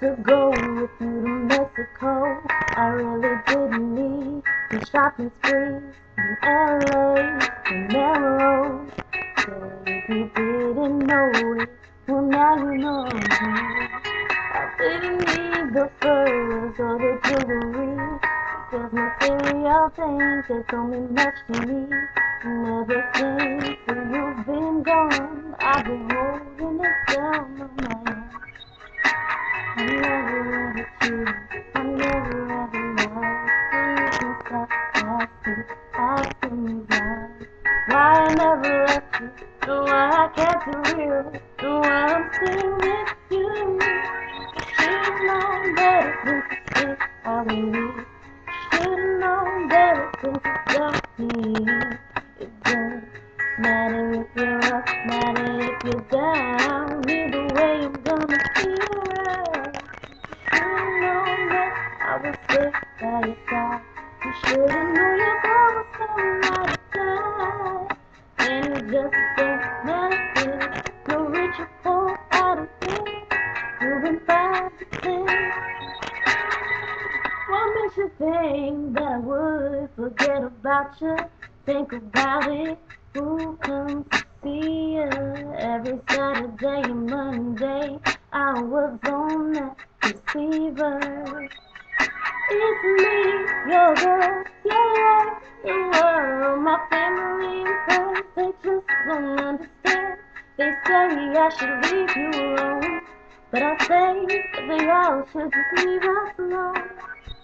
to go with you to Mexico. I really didn't need the shopping spree in LA. But if you didn't know it, well now you know. I didn't need the furs or the jewelry. Because material things, they don't mean much to me. And ever since you've been gone, I've been holding it down my own. Matter if you're up, matter if you're down. By your. You should've known your girl was coming out die. And it just don't matter. No rich or poor, I don't care. Moving five to. What makes you think that I would forget about you? Think about it. Who comes to see you every Saturday and Monday? I was on that receiver. It's me, your girl, yeah, yeah. My family and friends, they just don't understand. They say I should leave you alone, but I say they all should just leave us alone.